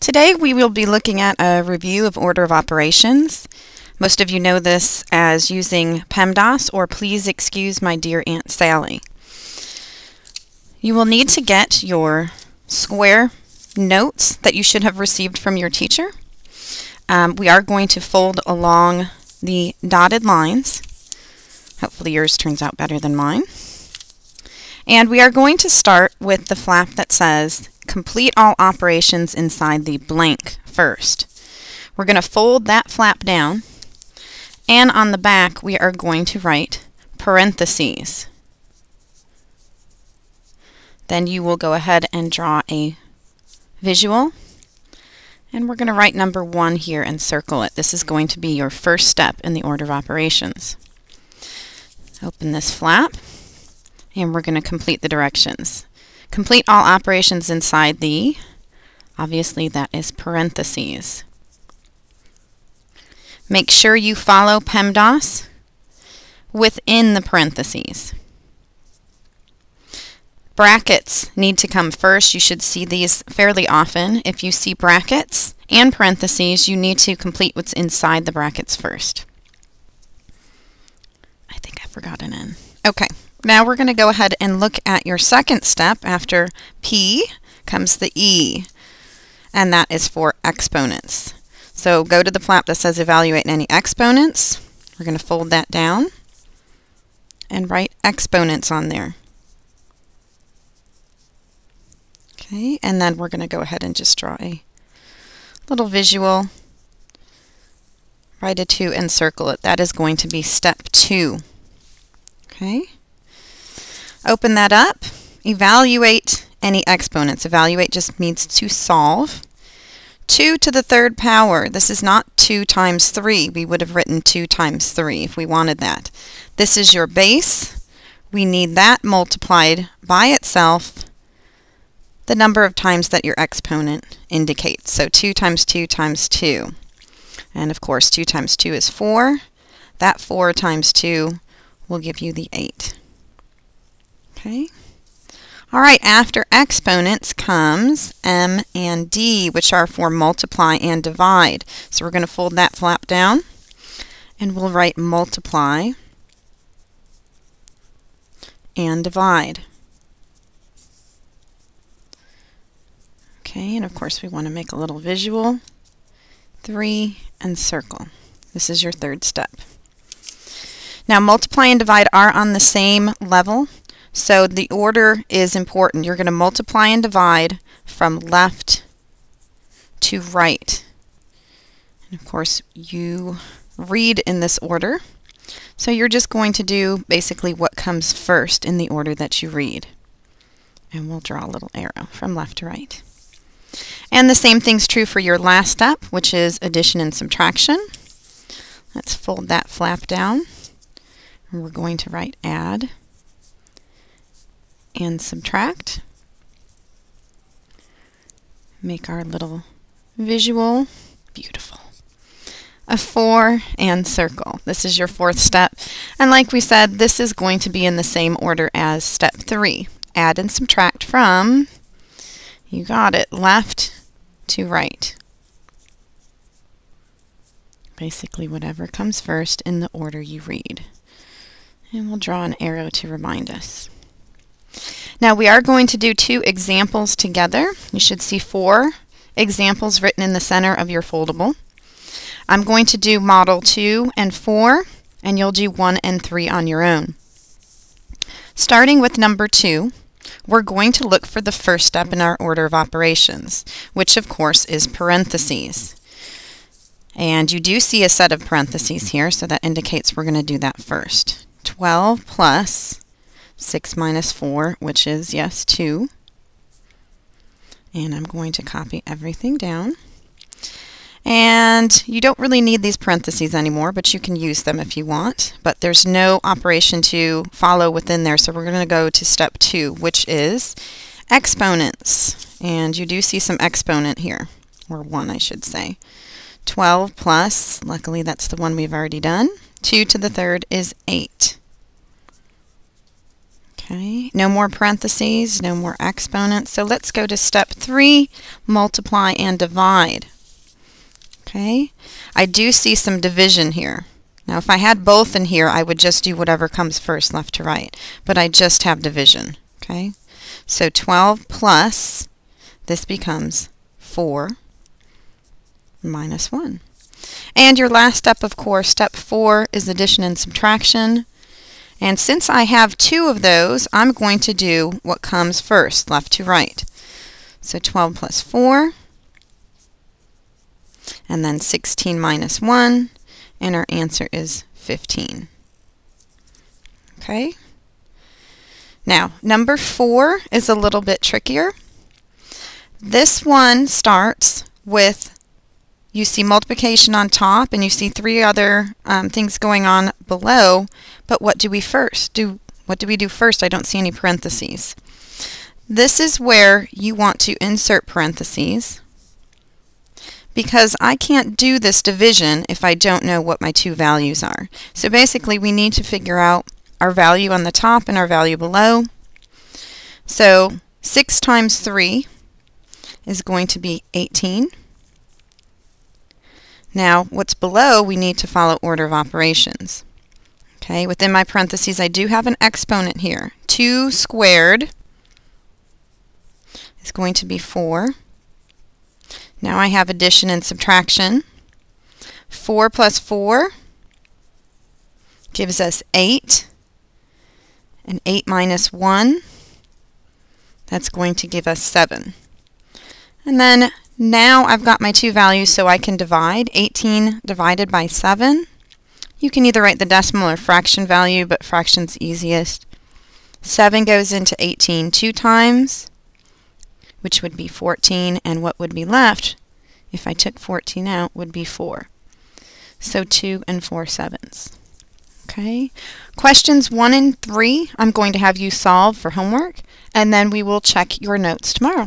Today we will be looking at a review of order of operations. Most of you know this as using PEMDAS or Please Excuse My Dear Aunt Sally. You will need to get your square notes that you should have received from your teacher. Um, we are going to fold along the dotted lines. Hopefully yours turns out better than mine. And we are going to start with the flap that says complete all operations inside the blank first. We're going to fold that flap down and on the back we are going to write parentheses. Then you will go ahead and draw a visual and we're going to write number one here and circle it. This is going to be your first step in the order of operations. Open this flap and we're going to complete the directions. Complete all operations inside the, obviously that is parentheses. Make sure you follow PEMDAS within the parentheses. Brackets need to come first. You should see these fairly often. If you see brackets and parentheses, you need to complete what's inside the brackets first. I think I forgot an N. Okay. Now we're going to go ahead and look at your second step. After P comes the E, and that is for exponents. So go to the flap that says evaluate any exponents. We're going to fold that down and write exponents on there. Okay, and then we're going to go ahead and just draw a little visual, write a 2 and circle it. That is going to be step 2. Okay. Open that up. Evaluate any exponents. Evaluate just means to solve. 2 to the third power. This is not 2 times 3. We would have written 2 times 3 if we wanted that. This is your base. We need that multiplied by itself the number of times that your exponent indicates. So 2 times 2 times 2. And of course 2 times 2 is 4. That 4 times 2 will give you the 8. Okay. All right, after exponents comes M and D, which are for multiply and divide. So we're going to fold that flap down, and we'll write multiply and divide. Okay, and of course we want to make a little visual. 3 and circle. This is your third step. Now multiply and divide are on the same level, so the order is important. You're going to multiply and divide from left to right. And of course, you read in this order. So you're just going to do basically what comes first in the order that you read. And we'll draw a little arrow from left to right. And the same thing's true for your last step, which is addition and subtraction. Let's fold that flap down. And we're going to write add and subtract. Make our little visual. Beautiful. A 4 and circle. This is your fourth step. And like we said, this is going to be in the same order as step 3. Add and subtract from, you got it, left to right. Basically whatever comes first in the order you read. And we'll draw an arrow to remind us. Now we are going to do two examples together. You should see four examples written in the center of your foldable. I'm going to do model 2 and 4 and you'll do 1 and 3 on your own. Starting with number 2, we're going to look for the first step in our order of operations, which of course is parentheses. And you do see a set of parentheses here, so that indicates we're going to do that first. 12 plus 6 minus 4, which is, yes, 2. And I'm going to copy everything down. And you don't really need these parentheses anymore, but you can use them if you want. But there's no operation to follow within there, so we're going to go to step 2, which is exponents. And you do see some exponent here, or 1 I should say. 12 plus, luckily that's the one we've already done, 2 to the third is 8. Okay, no more parentheses, no more exponents. So let's go to step three, multiply and divide. Okay, I do see some division here. Now if I had both in here, I would just do whatever comes first, left to right. But I just have division. Okay, so 12 plus, this becomes 4 minus 1. And your last step, of course, step 4, is addition and subtraction. And since I have two of those, I'm going to do what comes first, left to right. So 12 plus 4, and then 16 minus 1, and our answer is 15. Okay? Now, number 4 is a little bit trickier. This one starts with you see multiplication on top and you see three other um, things going on below, but what do we first do? What do we do first? I don't see any parentheses. This is where you want to insert parentheses because I can't do this division if I don't know what my two values are. So basically we need to figure out our value on the top and our value below. So 6 times 3 is going to be 18. Now, what's below, we need to follow order of operations. Okay, within my parentheses, I do have an exponent here. 2 squared is going to be 4. Now I have addition and subtraction. 4 plus 4 gives us 8. And 8 minus 1, that's going to give us 7. And then now I've got my two values so I can divide. 18 divided by 7. You can either write the decimal or fraction value, but fraction's easiest. 7 goes into 18 two times, which would be 14, and what would be left, if I took 14 out, would be 4. So 2 and 4 sevenths. Okay. Questions 1 and 3 I'm going to have you solve for homework, and then we will check your notes tomorrow.